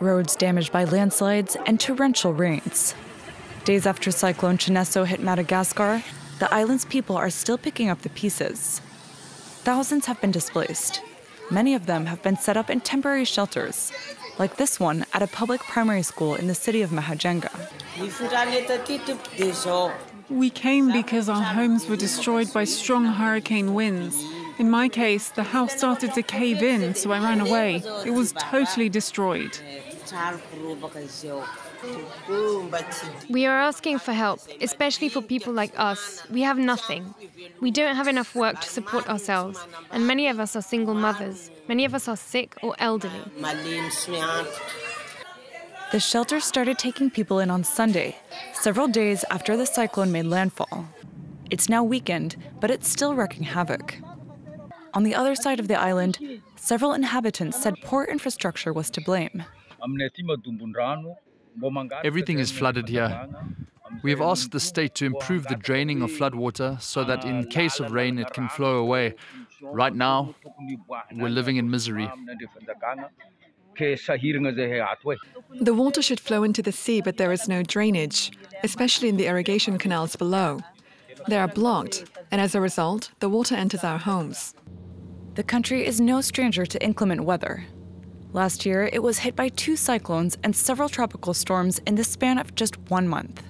roads damaged by landslides and torrential rains. Days after Cyclone Cheneso hit Madagascar, the island's people are still picking up the pieces. Thousands have been displaced. Many of them have been set up in temporary shelters, like this one at a public primary school in the city of Mahajanga. We came because our homes were destroyed by strong hurricane winds. In my case, the house started to cave in, so I ran away. It was totally destroyed. We are asking for help, especially for people like us. We have nothing. We don't have enough work to support ourselves, and many of us are single mothers. Many of us are sick or elderly. The shelter started taking people in on Sunday, several days after the cyclone made landfall. It's now weakened, but it's still wreaking havoc. On the other side of the island, several inhabitants said poor infrastructure was to blame. Everything is flooded here. We have asked the state to improve the draining of floodwater so that in case of rain it can flow away. Right now, we're living in misery. The water should flow into the sea, but there is no drainage, especially in the irrigation canals below. They are blocked, and as a result, the water enters our homes. The country is no stranger to inclement weather. Last year, it was hit by two cyclones and several tropical storms in the span of just one month.